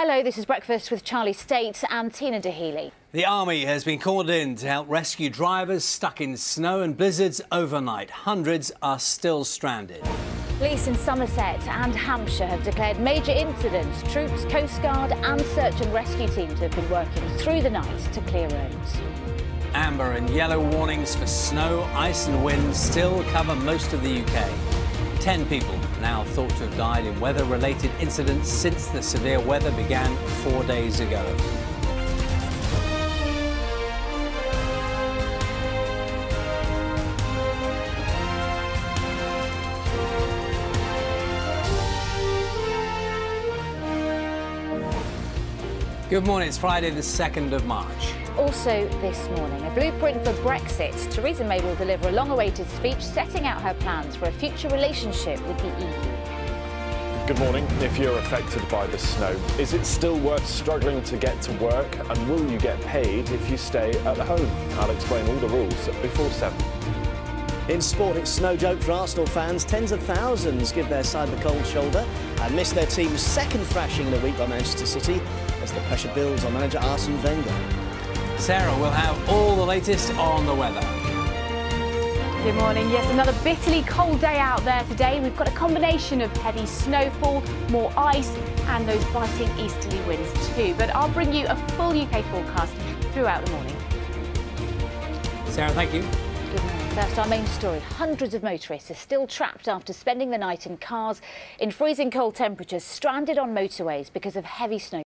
Hello, this is Breakfast with Charlie Stayt and Tina Daheley. The Army has been called in to help rescue drivers stuck in snow and blizzards overnight. Hundreds are still stranded. Police in Somerset and Hampshire have declared major incidents. Troops, Coast Guard and search and rescue teams have been working through the night to clear roads. Amber and yellow warnings for snow, ice and wind still cover most of the UK. Ten people now thought to have died in weather-related incidents since the severe weather began four days ago. Good morning. It's Friday, the 2nd of March. Also this morning, a blueprint for Brexit. Theresa May will deliver a long-awaited speech setting out her plans for a future relationship with the EU. Good morning. If you're affected by the snow, is it still worth struggling to get to work? And will you get paid if you stay at home? I'll explain all the rules before 7. In sport, it's snow joke for Arsenal fans. Tens of thousands give their side the cold shoulder and miss their team's second thrashing in the week by Manchester City as the pressure builds on manager Arsene Wenger. Sarah will have all the latest on the weather. Good morning. Yes, another bitterly cold day out there today. We've got a combination of heavy snowfall, more ice and those biting easterly winds too. But I'll bring you a full UK forecast throughout the morning. Sarah, thank you. Good morning. First, our main story. Hundreds of motorists are still trapped after spending the night in cars in freezing cold temperatures, stranded on motorways because of heavy snow.